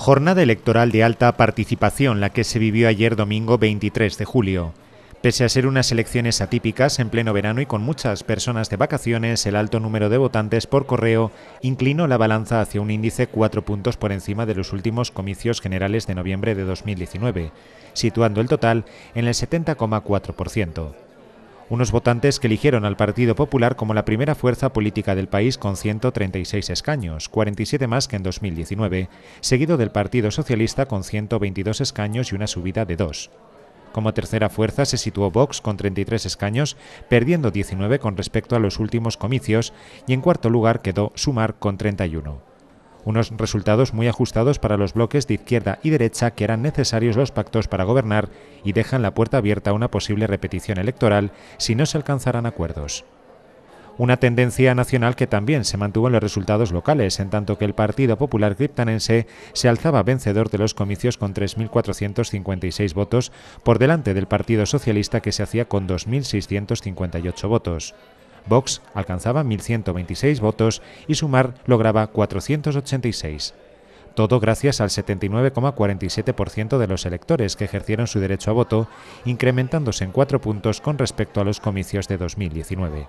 Jornada electoral de alta participación, la que se vivió ayer domingo 23 de julio. Pese a ser unas elecciones atípicas en pleno verano y con muchas personas de vacaciones, el alto número de votantes por correo inclinó la balanza hacia un índice cuatro puntos por encima de los últimos comicios generales de noviembre de 2019, situando el total en el 70,4% unos votantes que eligieron al Partido Popular como la primera fuerza política del país con 136 escaños, 47 más que en 2019, seguido del Partido Socialista con 122 escaños y una subida de 2. Como tercera fuerza se situó Vox con 33 escaños, perdiendo 19 con respecto a los últimos comicios, y en cuarto lugar quedó Sumar con 31 unos resultados muy ajustados para los bloques de izquierda y derecha que eran necesarios los pactos para gobernar y dejan la puerta abierta a una posible repetición electoral si no se alcanzaran acuerdos. Una tendencia nacional que también se mantuvo en los resultados locales, en tanto que el Partido Popular Criptanense se alzaba vencedor de los comicios con 3.456 votos por delante del Partido Socialista que se hacía con 2.658 votos. Vox alcanzaba 1.126 votos y Sumar lograba 486. Todo gracias al 79,47% de los electores que ejercieron su derecho a voto, incrementándose en cuatro puntos con respecto a los comicios de 2019.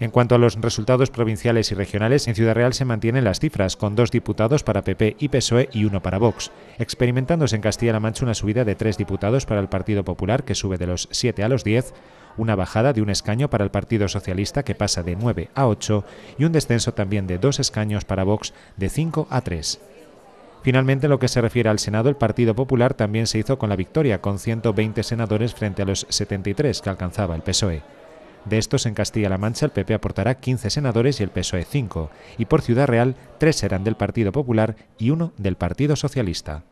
En cuanto a los resultados provinciales y regionales, en Ciudad Real se mantienen las cifras, con dos diputados para PP y PSOE y uno para Vox, experimentándose en Castilla-La Mancha una subida de tres diputados para el Partido Popular, que sube de los 7 a los 10, una bajada de un escaño para el Partido Socialista que pasa de 9 a 8 y un descenso también de dos escaños para Vox de 5 a 3. Finalmente, en lo que se refiere al Senado, el Partido Popular también se hizo con la victoria, con 120 senadores frente a los 73 que alcanzaba el PSOE. De estos, en Castilla-La Mancha, el PP aportará 15 senadores y el PSOE 5, y por Ciudad Real, 3 serán del Partido Popular y uno del Partido Socialista.